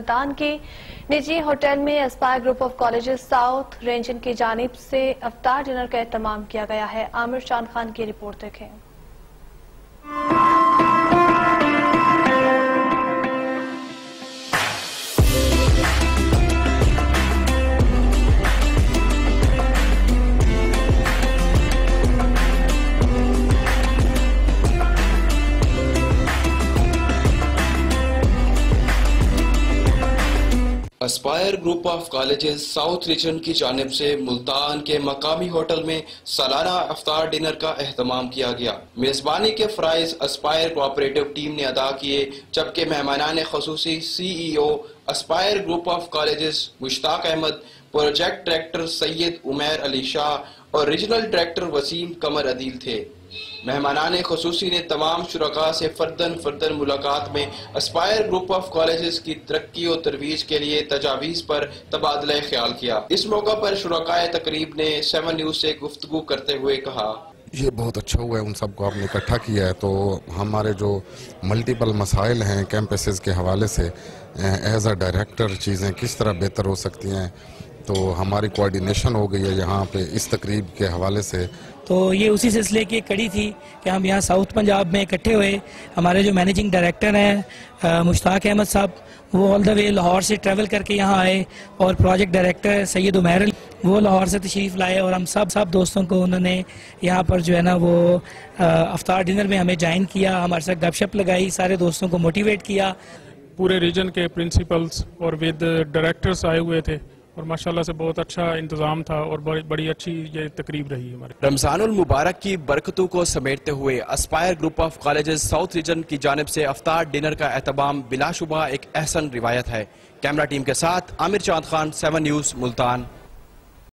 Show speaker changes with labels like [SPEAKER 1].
[SPEAKER 1] मुल्तान के निजी होटल में Aspire group of colleges south region की जानब से अवतार डिनर का एहतमाम किया गया है। आमिर शान खान की रिपोर्ट देखें।
[SPEAKER 2] Aspire group of colleges south region की जानब से मुल्तान के मकामी होटल में सालाना अफ्तार डिनर का अहतमाम किया गया। मेजबानी के फ़राइज अस्पायर कोऑपरेटिव टीम ने अदा किए, जबकि मेहमान खसूसी C E O Aspire group of colleges Mushtaq Ahmed project director Syed Umair Ali Shah और रीजनल डायरेक्टर वसीम कमर अदील थे। मेहमान खसूसी ने तमाम शुरा से फर्दन फर्दन मुलाकात में अस्पायर ग्रुप ऑफ़ कॉलेज की तरक्की और तरवीज के लिए तजावीज़ पर तबादला ख्याल किया। इस मौका पर शुरा तकरीब ने सेवन न्यूज़ से गुफ्तु करते हुए कहा।
[SPEAKER 3] ये बहुत अच्छा हुआ है, उन सबको आपने इकट्ठा किया है। तो हमारे जो मल्टीपल मसाइल हैं कैंपसेस के हवाले से एज अ डायरेक्टर चीज़ें किस तरह बेहतर हो सकती हैं तो हमारी कोऑर्डिनेशन हो गई है यहाँ पे इस तकरीब के हवाले से।
[SPEAKER 4] तो ये उसी सिलसिले की कड़ी थी कि हम यहाँ साउथ पंजाब में इकट्ठे हुए। हमारे जो मैनेजिंग डायरेक्टर हैं मुश्ताक अहमद साहब वो ऑल द वे लाहौर से ट्रैवल करके यहाँ आए और प्रोजेक्ट डायरेक्टर सैयद उमैर वो लाहौर से तशरीफ़ लाए और हम सब सब दोस्तों को उन्होंने यहाँ पर जो है ना वो अफ्तार डिनर में हमें ज्वाइन किया हमारे साथ गपशप लगाई सारे दोस्तों को मोटिवेट किया।
[SPEAKER 5] पूरे रीजन के प्रिंसिपल्स और विद डायरेक्टर्स आए हुए थे। और माशाल्लाह से बहुत अच्छा इंतज़ाम था और बड़ी बड़ी अच्छी ये तकरीब रही हमारे
[SPEAKER 2] रमजानुल मुबारक की बरकतों को समेटते हुए Aspire group of colleges south region की जानब से अफ्तार डिनर का एहतमाम बिलाशुबा एक अहसन रिवायत है। कैमरा टीम के साथ आमिर चाँद खान सेवन न्यूज़ मुल्तान।